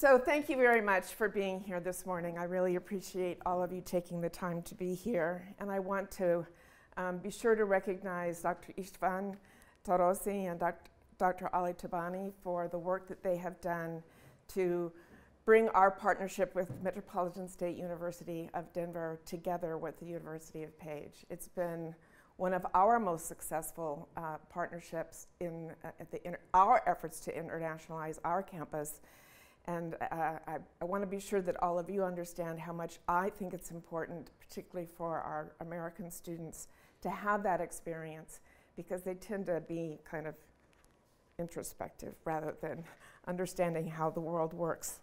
So, thank you very much for being here this morning. I really appreciate all of you taking the time to be here. And I want to um, be sure to recognize Dr. Istvan Torosi and Dr. Ali Tabani for the work that they have done to bring our partnership with Metropolitan State University of Denver together with the University of Pécs. It's been one of our most successful uh, partnerships in uh, our efforts to internationalize our campus. And uh, I, I want to be sure that all of you understand how much I think it's important, particularly for our American students, to have that experience because they tend to be kind of introspective rather than understanding how the world works.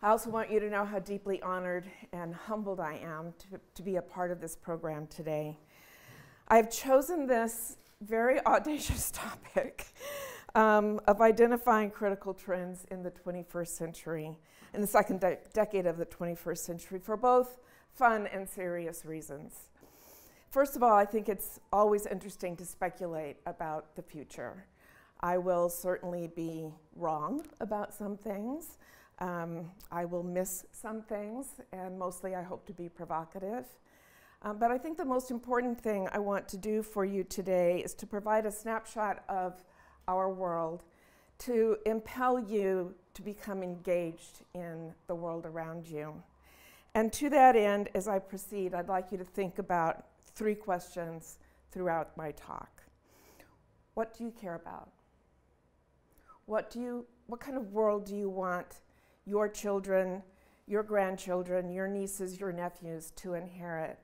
I also want you to know how deeply honored and humbled I am to, to be a part of this program today. I've chosen this very audacious topic um, of identifying critical trends in the 21st century, in the second de decade of the 21st century, for both fun and serious reasons. First of all, I think it's always interesting to speculate about the future. I will certainly be wrong about some things. Um, I will miss some things, and mostly I hope to be provocative. Um, but I think the most important thing I want to do for you today is to provide a snapshot of our world to impel you to become engaged in the world around you. And to that end, as I proceed, I'd like you to think about three questions throughout my talk. What do you care about? What, do you, what kind of world do you want your children, your grandchildren, your nieces, your nephews to inherit?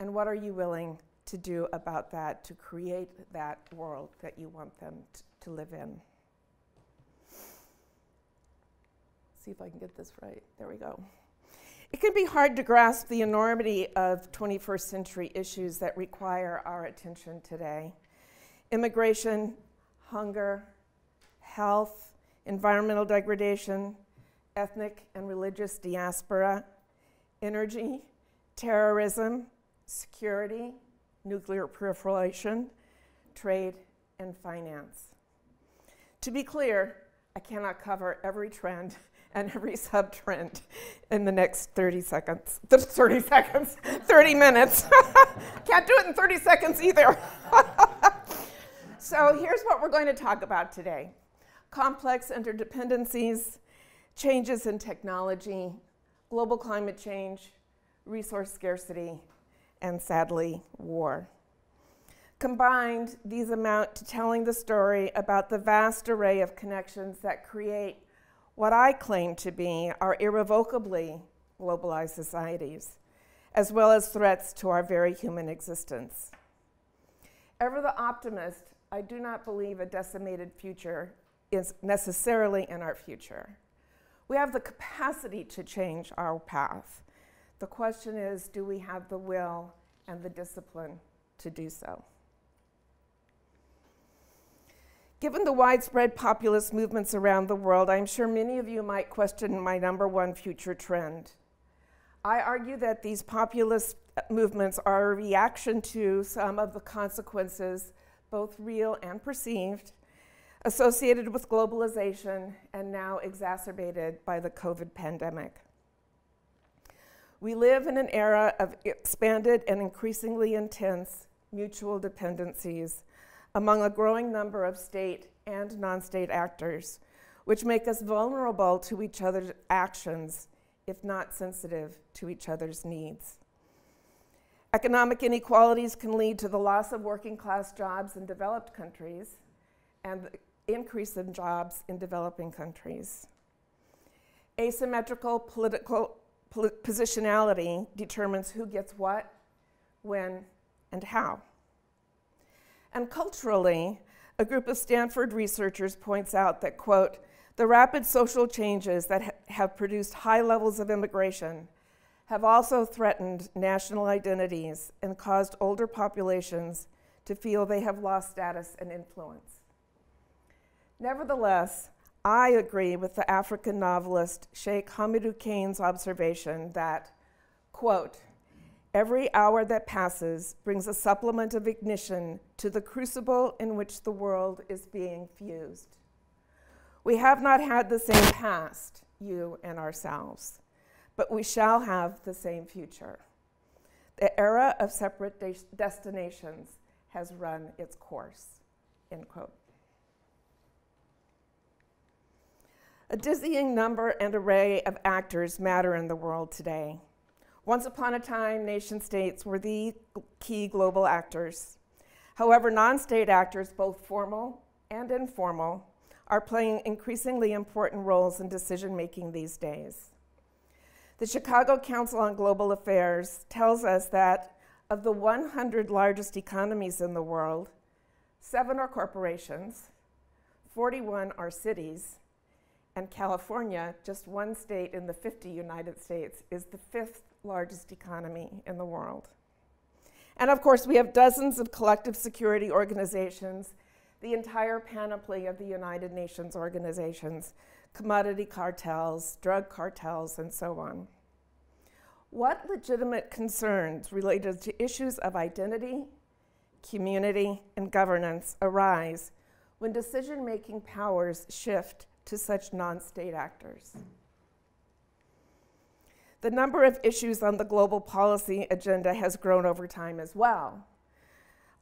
And what are you willing to do about that to create that world that you want them to live in? See if I can get this right. There we go. It can be hard to grasp the enormity of 21st century issues that require our attention today immigration, hunger, health, environmental degradation, ethnic and religious diaspora, energy, terrorism, security, nuclear proliferation, trade, and finance. To be clear, I cannot cover every trend and every sub-trend in the next 30 seconds. 30 seconds, 30 minutes. Can't do it in 30 seconds either. so here's what we're going to talk about today. Complex interdependencies, changes in technology, global climate change, resource scarcity, and sadly, war. Combined, these amount to telling the story about the vast array of connections that create what I claim to be our irrevocably globalized societies, as well as threats to our very human existence. Ever the optimist, I do not believe a decimated future is necessarily in our future. We have the capacity to change our path. The question is do we have the will and the discipline to do so? Given the widespread populist movements around the world, I'm sure many of you might question my number one future trend. I argue that these populist movements are a reaction to some of the consequences, both real and perceived, associated with globalization and now exacerbated by the COVID pandemic. We live in an era of expanded and increasingly intense mutual dependencies among a growing number of state and non state actors, which make us vulnerable to each other's actions, if not sensitive to each other's needs. Economic inequalities can lead to the loss of working class jobs in developed countries and the increase in jobs in developing countries. Asymmetrical political positionality determines who gets what, when, and how. And culturally, a group of Stanford researchers points out that, quote, the rapid social changes that ha have produced high levels of immigration have also threatened national identities and caused older populations to feel they have lost status and influence. Nevertheless, I agree with the African novelist Cheikh Hamidou Kane's observation that, quote, Every hour that passes brings a supplement of ignition to the crucible in which the world is being fused. We have not had the same past, you, and ourselves. But we shall have the same future. The era of separate de- destinations has run its course. End quote. A dizzying number and array of actors matter in the world today. Once upon a time, nation states were the key global actors. However, non state actors, both formal and informal, are playing increasingly important roles in decision making these days. The Chicago Council on Global Affairs tells us that of the 100 largest economies in the world, seven are corporations, 41 are cities, and California, just one state in the 50 United States, is the fifth largest economy in the world. And of course, we have dozens of collective security organizations, the entire panoply of the United Nations organizations, commodity cartels, drug cartels, and so on. What legitimate concerns related to issues of identity, community, and governance arise when decision making powers shift to such non state actors? The number of issues on the global policy agenda has grown over time as well.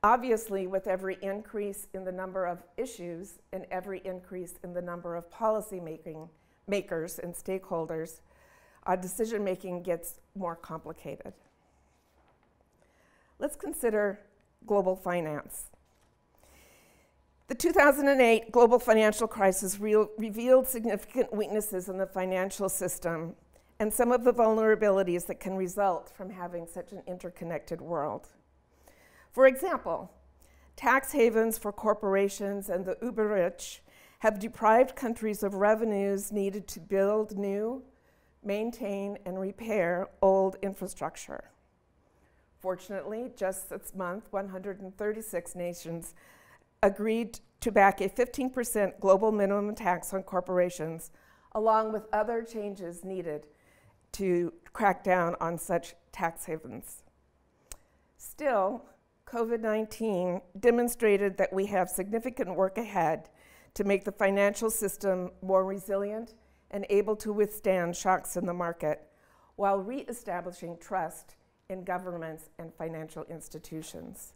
Obviously, with every increase in the number of issues and every increase in the number of policy making, makers and stakeholders, uh, our decision making gets more complicated. Let's consider global finance. The 2008 global financial crisis re revealed significant weaknesses in the financial system and some of the vulnerabilities that can result from having such an interconnected world. For example, tax havens for corporations and the uber rich have deprived countries of revenues needed to build new, maintain, and repair old infrastructure. Fortunately, just this month, 136 nations agreed to back a 15% global minimum tax on corporations, along with other changes needed to crack down on such tax havens. Still, COVID 19 demonstrated that we have significant work ahead to make the financial system more resilient and able to withstand shocks in the market while reestablishing trust in governments and financial institutions.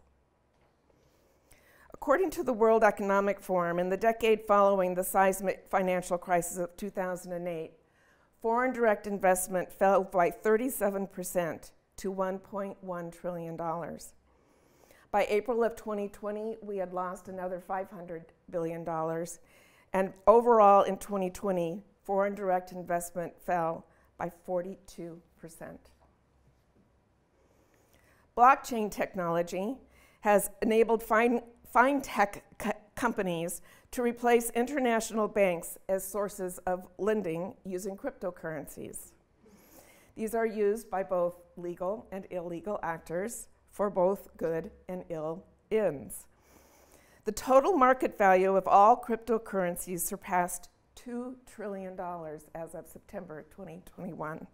According to the World Economic Forum, in the decade following the seismic financial crisis of 2008, foreign direct investment fell by 37% to $1.1 trillion. By April of 2020, we had lost another $500 billion. And overall, in 2020, foreign direct investment fell by 42%. Blockchain technology has enabled fine, fintech co companies to replace international banks as sources of lending using cryptocurrencies. These are used by both legal and illegal actors for both good and ill ends. The total market value of all cryptocurrencies surpassed $2 trillion as of September 2021,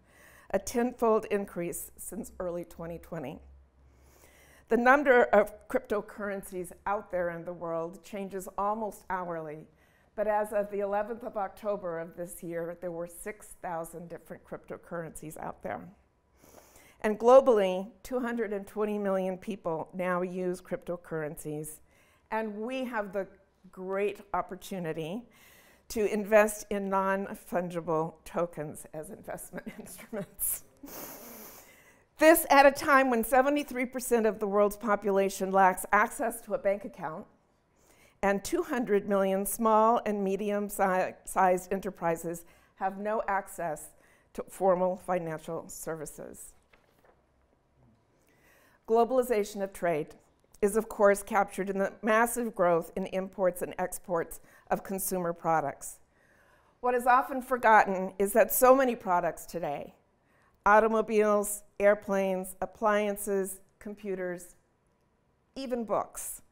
a tenfold increase since early 2020. The number of cryptocurrencies out there in the world changes almost hourly, but as of the 11th of October of this year, there were 6,000 different cryptocurrencies out there. And globally, 220 million people now use cryptocurrencies. And we have the great opportunity to invest in non fungible tokens as investment instruments. This at a time when 73% of the world's population lacks access to a bank account, and 200 million small and medium si sized enterprises have no access to formal financial services. Globalization of trade is, of course, captured in the massive growth in imports and exports of consumer products. What is often forgotten is that so many products today automobiles, airplanes, appliances, computers, even books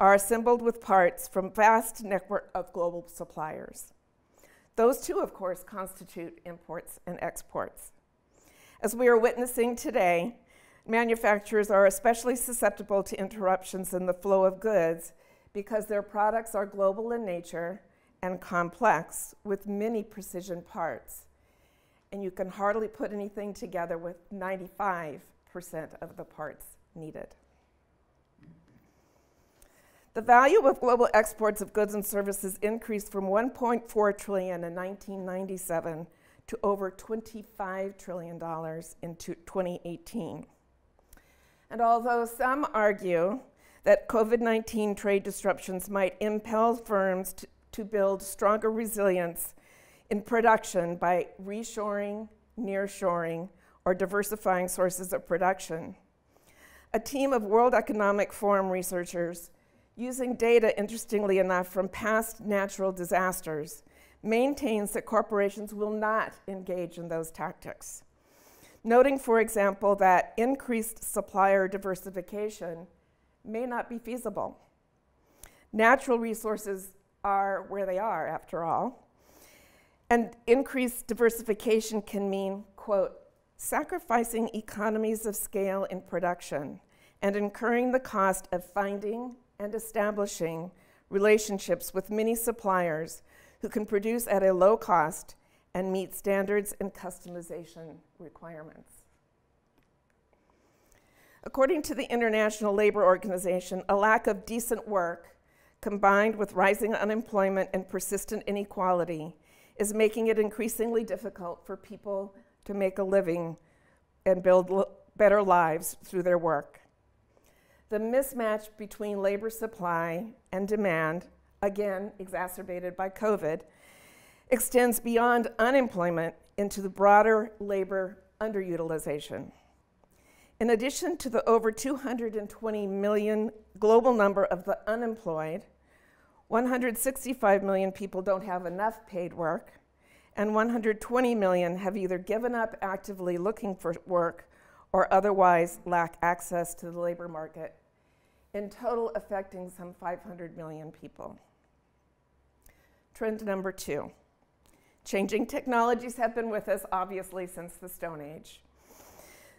are assembled with parts from vast network of global suppliers. Those too, of course, constitute imports and exports. As we are witnessing today, manufacturers are especially susceptible to interruptions in the flow of goods because their products are global in nature and complex with many precision parts, and you can hardly put anything together with 95% of the parts needed. The value of global exports of goods and services increased from 1.4 trillion in 1997 to over 25 trillion dollars in 2018. And although some argue that COVID-19 trade disruptions might impel firms to, to build stronger resilience in production by reshoring, nearshoring, or diversifying sources of production. A team of World Economic Forum researchers, using data, interestingly enough, from past natural disasters, maintains that corporations will not engage in those tactics. Noting, for example, that increased supplier diversification may not be feasible. Natural resources are where they are, after all. And increased diversification can mean, quote, sacrificing economies of scale in production and incurring the cost of finding and establishing relationships with many suppliers who can produce at a low cost and meet standards and customization requirements. According to the International Labor Organization, a lack of decent work combined with rising unemployment and persistent inequality is making it increasingly difficult for people to make a living and build better lives through their work. The mismatch between labor supply and demand, again exacerbated by COVID, extends beyond unemployment into the broader labor underutilization. In addition to the over 220 million global number of the unemployed, 165 million people don't have enough paid work, and 120 million have either given up actively looking for work or otherwise lack access to the labor market, in total affecting some 500 million people. Trend number two. Changing technologies have been with us, obviously, since the Stone Age.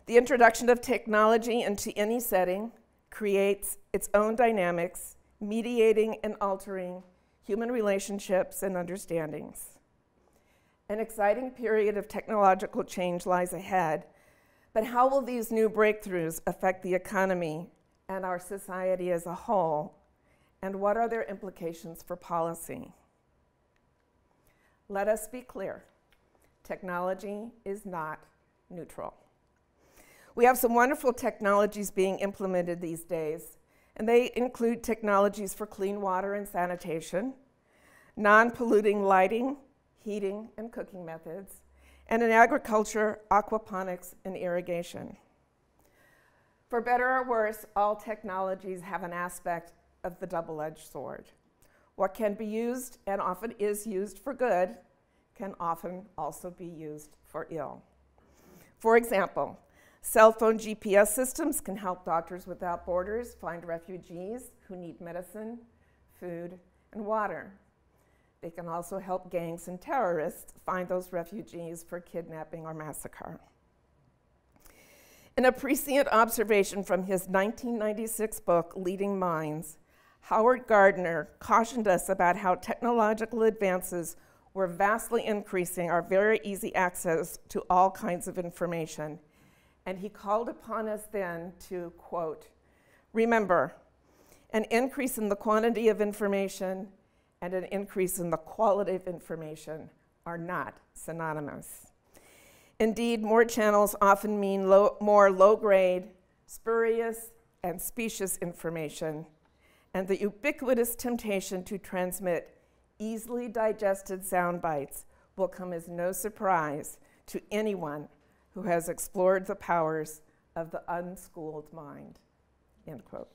The introduction of technology into any setting creates its own dynamics mediating and altering human relationships and understandings. An exciting period of technological change lies ahead, but how will these new breakthroughs affect the economy and our society as a whole, and what are their implications for policy? Let us be clear technology is not neutral. We have some wonderful technologies being implemented these days and they include technologies for clean water and sanitation, non-polluting lighting, heating, and cooking methods, and in agriculture, aquaponics and irrigation. For better or worse, all technologies have an aspect of the double-edged sword. What can be used and often is used for good can often also be used for ill. For example, Cell phone GPS systems can help Doctors Without Borders find refugees who need medicine, food, and water. They can also help gangs and terrorists find those refugees for kidnapping or massacre. In a prescient observation from his 1996 book, Leading Minds, Howard Gardner cautioned us about how technological advances were vastly increasing our very easy access to all kinds of information and he called upon us then to, quote, remember, an increase in the quantity of information and an increase in the quality of information are not synonymous. Indeed, more channels often mean low, more low grade, spurious, and specious information, and the ubiquitous temptation to transmit easily digested sound bites will come as no surprise to anyone who has explored the powers of the unschooled mind. End quote.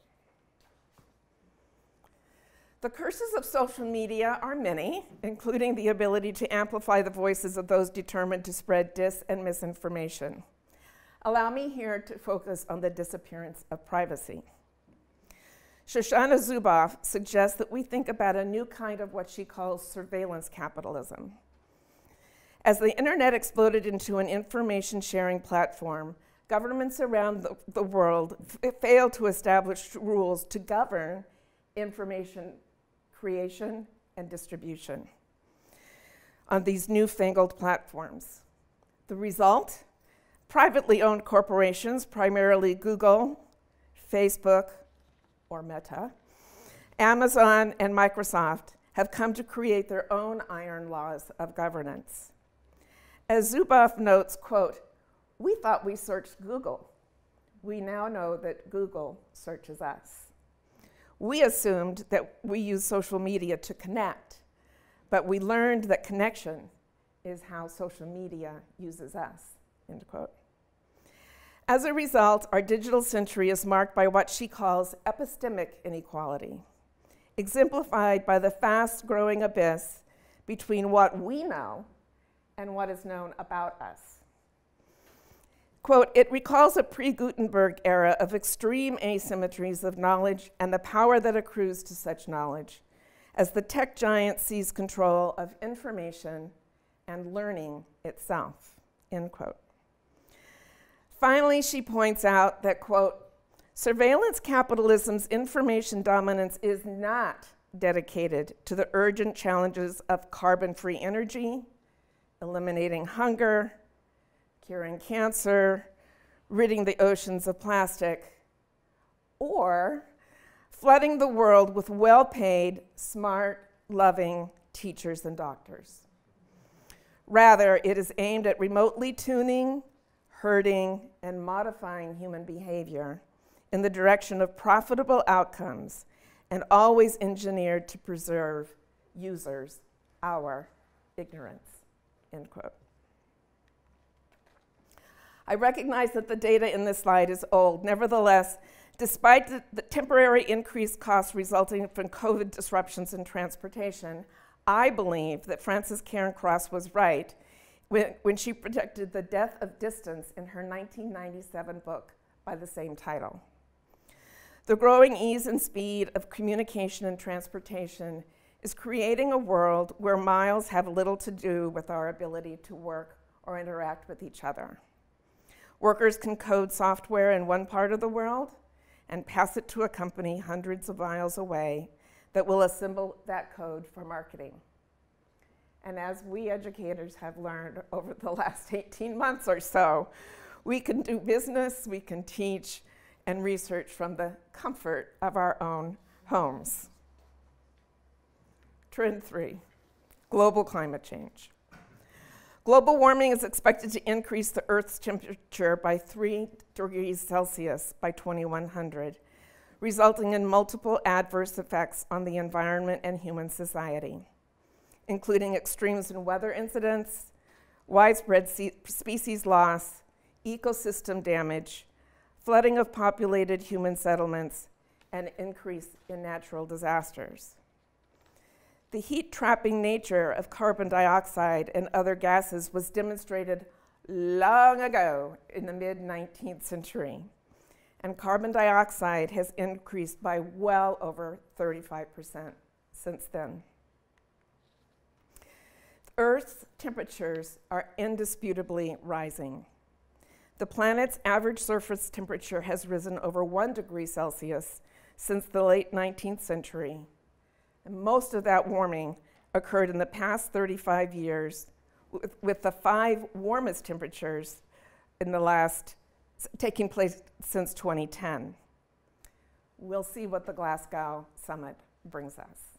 The curses of social media are many, including the ability to amplify the voices of those determined to spread dis and misinformation. Allow me here to focus on the disappearance of privacy. Shoshana Zuboff suggests that we think about a new kind of what she calls surveillance capitalism. As the internet exploded into an information sharing platform, governments around the, the world failed to establish rules to govern information creation and distribution on these newfangled platforms. The result? Privately owned corporations, primarily Google, Facebook, or Meta, Amazon, and Microsoft, have come to create their own iron laws of governance. As Zuboff notes, quote, we thought we searched Google. We now know that Google searches us. We assumed that we use social media to connect, but we learned that connection is how social media uses us, end quote. As a result, our digital century is marked by what she calls epistemic inequality, exemplified by the fast growing abyss between what we know and what is known about us. Quote, it recalls a pre Gutenberg era of extreme asymmetries of knowledge and the power that accrues to such knowledge as the tech giant sees control of information and learning itself, end quote. Finally, she points out that, quote, surveillance capitalism's information dominance is not dedicated to the urgent challenges of carbon free energy, eliminating hunger, curing cancer, ridding the oceans of plastic, or flooding the world with well paid, smart, loving teachers and doctors. Rather, it is aimed at remotely tuning, hurting, and modifying human behavior in the direction of profitable outcomes and always engineered to preserve users, our ignorance, end quote. I recognize that the data in this slide is old. Nevertheless, despite the, the temporary increased costs resulting from COVID disruptions in transportation, I believe that Frances Cairncross was right when, when she predicted the death of distance in her 1997 book by the same title. The growing ease and speed of communication and transportation is creating a world where miles have little to do with our ability to work or interact with each other. Workers can code software in one part of the world and pass it to a company hundreds of miles away that will assemble that code for marketing. And as we educators have learned over the last 18 months or so, we can do business, we can teach, and research from the comfort of our own homes. Trend three global climate change. Global warming is expected to increase the Earth's temperature by 3 degrees Celsius by 2100, resulting in multiple adverse effects on the environment and human society, including extremes in weather incidents, widespread species loss, ecosystem damage, flooding of populated human settlements, and increase in natural disasters. The heat trapping nature of carbon dioxide and other gases was demonstrated long ago in the mid 19th century, and carbon dioxide has increased by well over 35% since then. Earth's temperatures are indisputably rising. The planet's average surface temperature has risen over 1 degree Celsius since the late 19th century and most of that warming occurred in the past 35 years, with, with the five warmest temperatures in the last taking place since 2010. We'll see what the Glasgow summit brings us.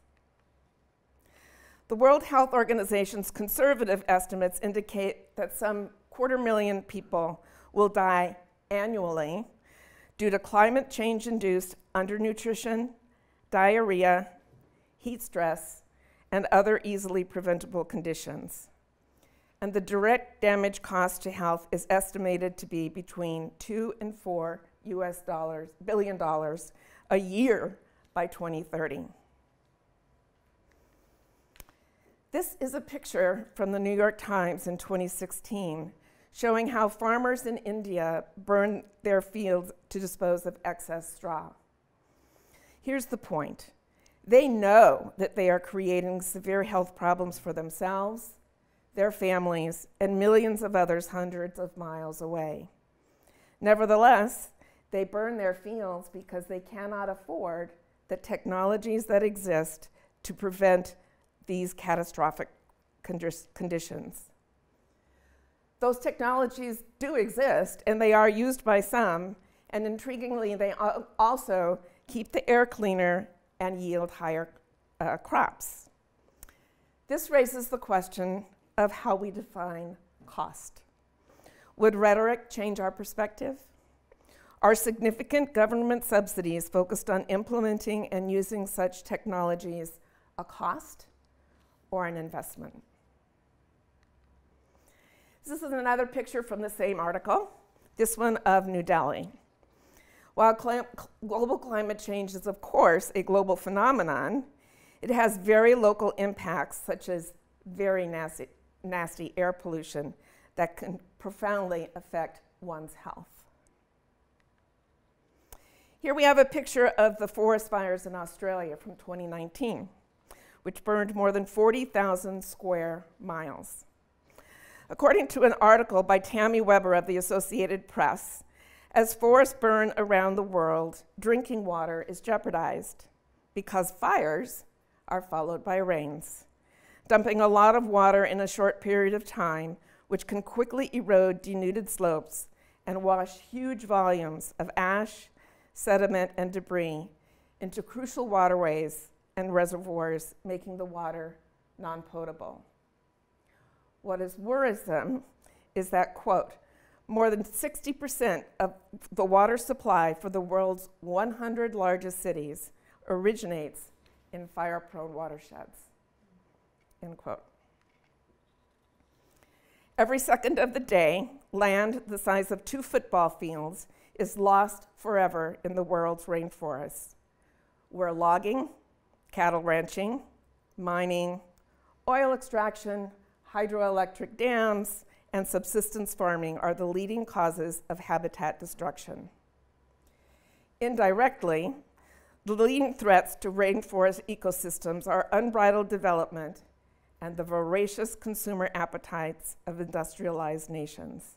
The World Health Organization's conservative estimates indicate that some quarter million people will die annually due to climate change induced undernutrition, diarrhea, heat stress, and other easily preventable conditions. And the direct damage cost to health is estimated to be between 2 and 4 US dollars, billion dollars a year by 2030. This is a picture from the New York Times in 2016 showing how farmers in India burn their fields to dispose of excess straw. Here's the point they know that they are creating severe health problems for themselves, their families, and millions of others hundreds of miles away. Nevertheless, they burn their fields because they cannot afford the technologies that exist to prevent these catastrophic conditions. those technologies do exist and they are used by some, and intriguingly, they al- also keep the air cleaner and yield higher uh, crops. This raises the question of how we define cost. Would rhetoric change our perspective? Are significant government subsidies focused on implementing and using such technologies a cost or an investment? This is another picture from the same article, this one of New Delhi. While cl- global climate change is, of course, a global phenomenon, it has very local impacts, such as very nasty, nasty air pollution, that can profoundly affect one's health. Here we have a picture of the forest fires in Australia from 2019, which burned more than 40,000 square miles. According to an article by Tammy Weber of the Associated Press, as forests burn around the world, drinking water is jeopardized because fires are followed by rains, dumping a lot of water in a short period of time, which can quickly erode denuded slopes and wash huge volumes of ash, sediment, and debris into crucial waterways and reservoirs, making the water non potable. What is worrisome is that, quote, more than 60% of the water supply for the world's 100 largest cities originates in fire prone watersheds. End quote. Every second of the day, land the size of two football fields is lost forever in the world's rainforests, where logging, cattle ranching, mining, oil extraction, hydroelectric dams, and subsistence farming are the leading causes of habitat destruction. Indirectly, the leading threats to rainforest ecosystems are unbridled development and the voracious consumer appetites of industrialized nations.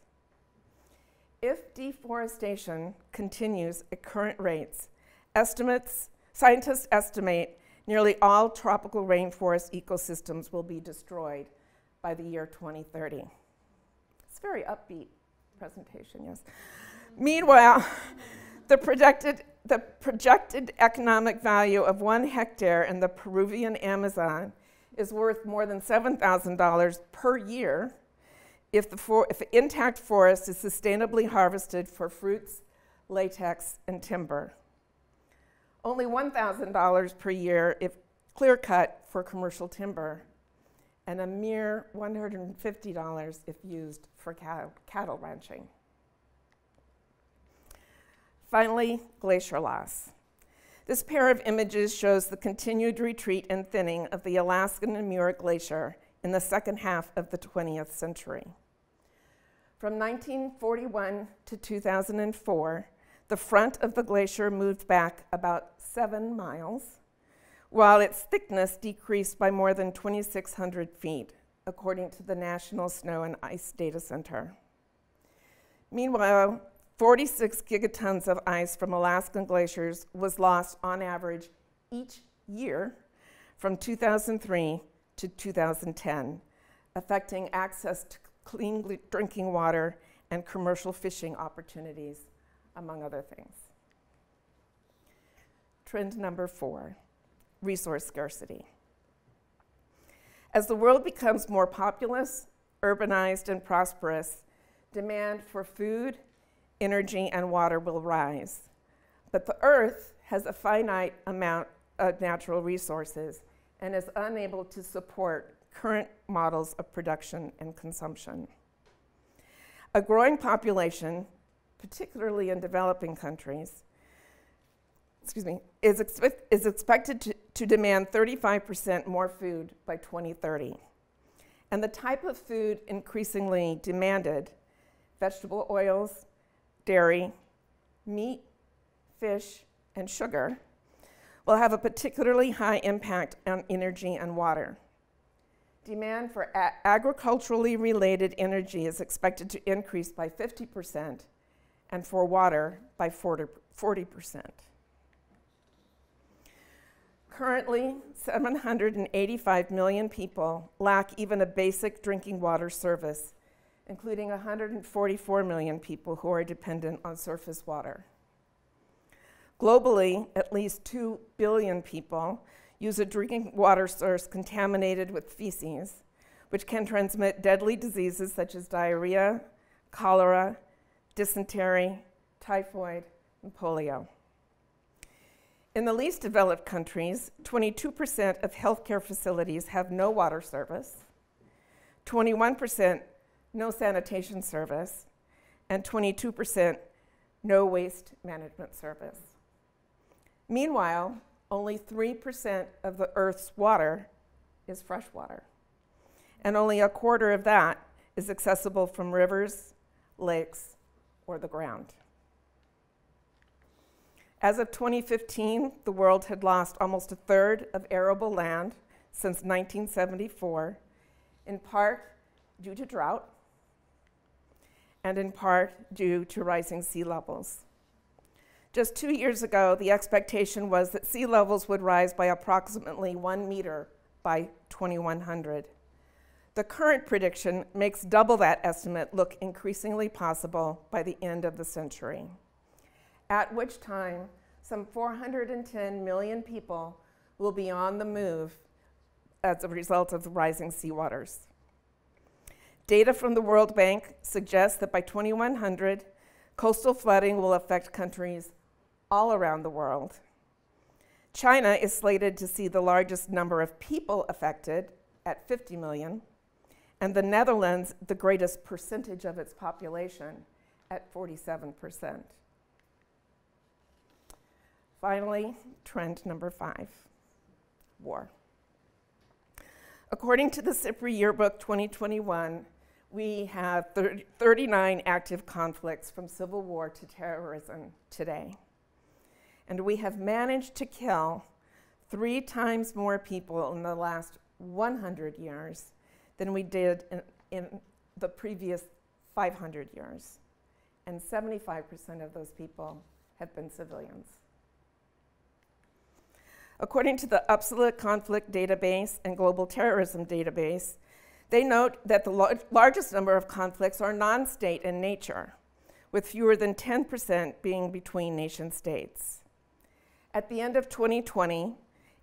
If deforestation continues at current rates, estimates, scientists estimate nearly all tropical rainforest ecosystems will be destroyed by the year 2030. It's a very upbeat presentation, yes. Meanwhile, the projected, the projected economic value of one hectare in the Peruvian Amazon is worth more than $7,000 per year if the, for, if the intact forest is sustainably harvested for fruits, latex, and timber. Only $1,000 per year if clear cut for commercial timber and a mere $150 if used for cattle, cattle ranching. Finally, glacier loss. This pair of images shows the continued retreat and thinning of the Alaskan and Muir Glacier in the second half of the 20th century. From 1941 to 2004, the front of the glacier moved back about seven miles while its thickness decreased by more than 2,600 feet, according to the National Snow and Ice Data Center. Meanwhile, 46 gigatons of ice from Alaskan glaciers was lost on average each year from 2003 to 2010, affecting access to clean drinking water and commercial fishing opportunities, among other things. Trend number four resource scarcity. As the world becomes more populous, urbanized, and prosperous, demand for food, energy, and water will rise. But the Earth has a finite amount of natural resources and is unable to support current models of production and consumption. A growing population, particularly in developing countries, excuse me, is, is expected to, to demand 35% more food by 2030. And the type of food increasingly demanded vegetable oils, dairy, meat, fish, and sugar will have a particularly high impact on energy and water. Demand for agriculturally related energy is expected to increase by 50%, and for water by 40, 40%. Currently, 785 million people lack even a basic drinking water service, including 144 million people who are dependent on surface water. Globally, at least 2 billion people use a drinking water source contaminated with feces, which can transmit deadly diseases such as diarrhea, cholera, dysentery, typhoid, and polio. In the least developed countries, 22% of healthcare facilities have no water service, 21% no sanitation service, and 22% no waste management service. Meanwhile, only 3% of the Earth's water is fresh water, and only a quarter of that is accessible from rivers, lakes, or the ground. As of 2015, the world had lost almost a third of arable land since 1974, in part due to drought and in part due to rising sea levels. Just two years ago, the expectation was that sea levels would rise by approximately one meter by 2100. The current prediction makes double that estimate look increasingly possible by the end of the century, at which time some 410 million people will be on the move as a result of the rising seawaters. Data from the World Bank suggests that by 2100, coastal flooding will affect countries all around the world. China is slated to see the largest number of people affected at 50 million, and the Netherlands the greatest percentage of its population at 47%. Finally, trend number five war. According to the SIPRI Yearbook 2021, we have 30, 39 active conflicts from civil war to terrorism today. And we have managed to kill three times more people in the last 100 years than we did in, in the previous 500 years. And 75% of those people have been civilians. According to the Uppsala Conflict Database and Global Terrorism Database, they note that the lar largest number of conflicts are non state in nature, with fewer than 10% being between nation states. At the end of 2020,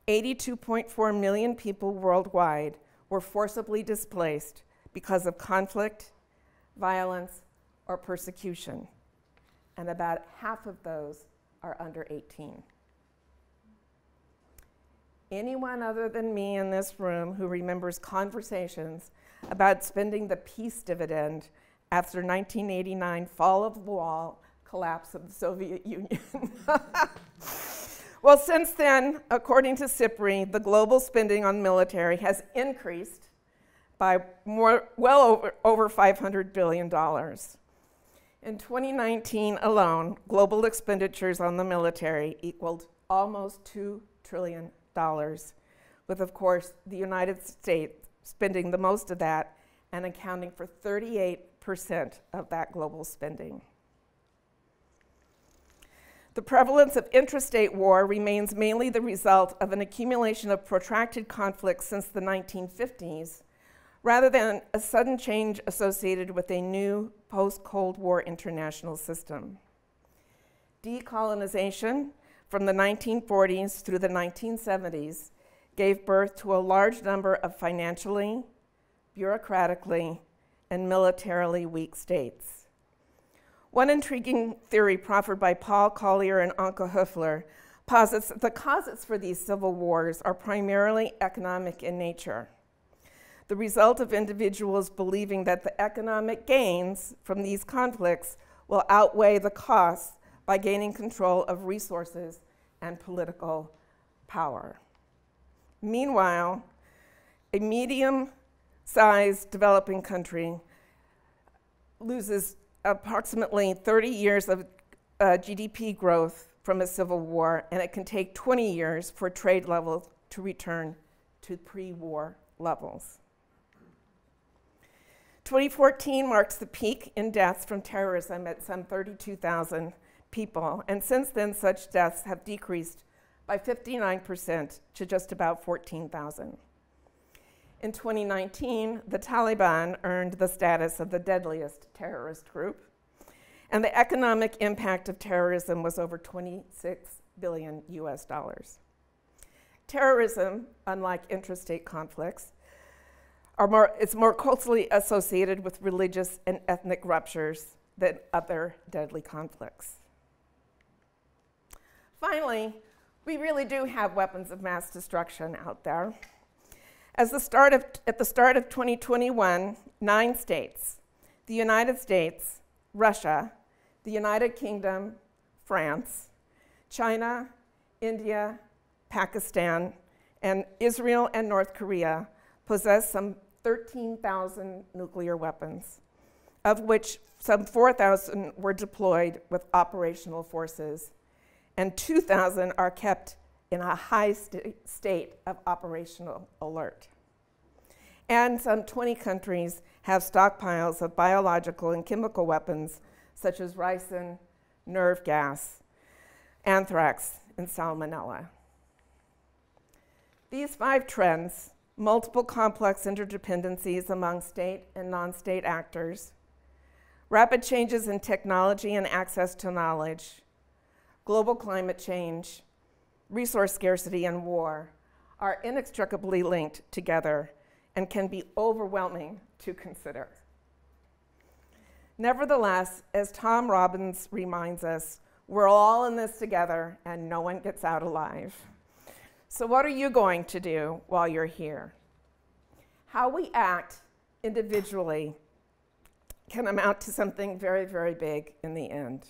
82.4 million people worldwide were forcibly displaced because of conflict, violence, or persecution, and about half of those are under 18. Anyone other than me in this room who remembers conversations about spending the peace dividend after 1989 fall of the wall, collapse of the Soviet Union. well, since then, according to SIPRI, the global spending on military has increased by more, well over, over $500 billion. In 2019 alone, global expenditures on the military equaled almost $2 trillion with, of course, the United States spending the most of that and accounting for 38% of that global spending. The prevalence of intrastate war remains mainly the result of an accumulation of protracted conflicts since the 1950s, rather than a sudden change associated with a new post Cold War international system. Decolonization from the 1940s through the 1970s gave birth to a large number of financially, bureaucratically, and militarily weak states. One intriguing theory proffered by Paul Collier and Anke Hoeffler posits that the causes for these civil wars are primarily economic in nature. The result of individuals believing that the economic gains from these conflicts will outweigh the costs by gaining control of resources and political power. Meanwhile, a medium sized developing country loses approximately 30 years of uh, GDP growth from a civil war, and it can take 20 years for trade levels to return to pre war levels. 2014 marks the peak in deaths from terrorism at some 32,000 people, and since then, such deaths have decreased by 59% to just about 14,000. In 2019, the Taliban earned the status of the deadliest terrorist group, and the economic impact of terrorism was over 26 billion US dollars. Terrorism, unlike interstate conflicts, are more, it's more closely associated with religious and ethnic ruptures than other deadly conflicts. Finally, we really do have weapons of mass destruction out there. As the start of, at the start of 2021, nine states, the United States, Russia, the United Kingdom, France, China, India, Pakistan, and Israel and North Korea possess some 13,000 nuclear weapons, of which some 4,000 were deployed with operational forces, and 2,000 are kept in a high st state of operational alert. And some 20 countries have stockpiles of biological and chemical weapons such as ricin, nerve gas, anthrax, and salmonella. These five trends, multiple complex interdependencies among state and non-state actors, rapid changes in technology and access to knowledge, global climate change, resource scarcity, and war are inextricably linked together and can be overwhelming to consider. Nevertheless, as Tom Robbins reminds us, we're all in this together and no one gets out alive. So, what are you going to do while you're here? How we act individually can amount to something very, very big in the end.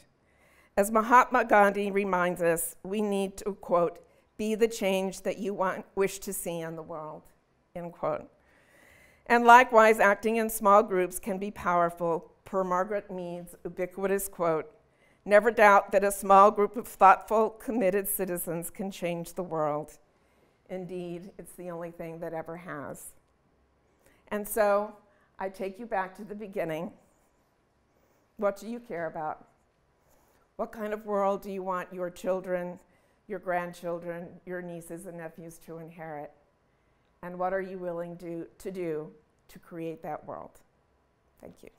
As Mahatma Gandhi reminds us, we need to, quote, be the change that you want, wish to see in the world, end quote. And likewise, acting in small groups can be powerful, per Margaret Mead's ubiquitous quote Never doubt that a small group of thoughtful, committed citizens can change the world. Indeed, it's the only thing that ever has. And so, I take you back to the beginning. What do you care about? What kind of world do you want your children, your grandchildren, your nieces and nephews to inherit? And what are you willing to, to do to create that world? Thank you.